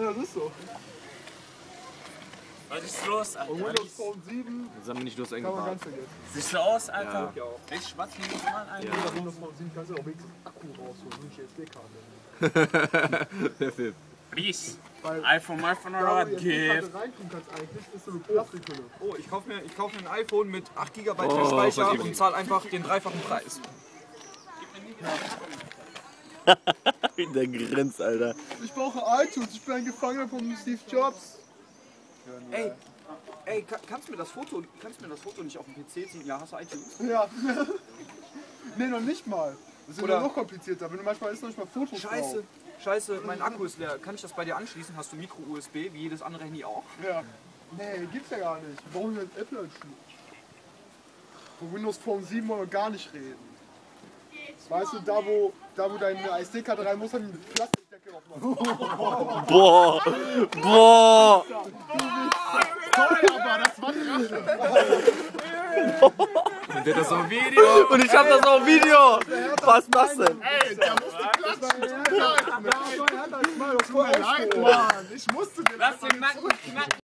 Ja, das ist so. Was ist los, Alter? Und Windows Phone 7 Jetzt haben wir nicht los kann man eingebaut. ganz vergessen. Siehst du aus, Alter? Ja. Ja. auch. Echt schwarz wie das Mann, Alter? Unter Windows Phone 7 kannst du auch wenigstens Akku rausholen, nicht SD-Karte. Der Film. Please. Weil iPhone, iPhone oder was? Plastikhülle. Oh, ich kaufe mir, ich kauf mir ein iPhone mit 8 GB Oh, Speicher und mir. zahle einfach den dreifachen Preis. Der grinst, Alter. Ich brauche iTunes, ich bin ein Gefangener von Steve Jobs. Ey, ey, ka- kannst du mir das Foto, kannst du mir das Foto nicht auf dem PC ziehen? Ja, hast du iTunes? Ja. nee, noch nicht mal. Das ist Oder- ja noch komplizierter. Wenn du manchmal ist noch nicht mal Fotos Scheiße, drauf. scheiße, mein Akku ist leer. Kann ich das bei dir anschließen? Hast du Micro-USB, wie jedes andere Handy auch? Ja. Nee, gibt's ja gar nicht. Warum wir mit Apple als Schuh? Von Windows Phone 7 wollen wir gar nicht reden. Weißt du, da wo, da wo deine SD-Karte rein muss, haben die eine Plastikdecke aufmachen. Boah! Boah! Und der das auf Video! Und ich hab das auf Video! Was machst du denn? Ey, der musste klatschen! Tut mir leid, Mann! Ich musste dir Lass den Nacken knacken!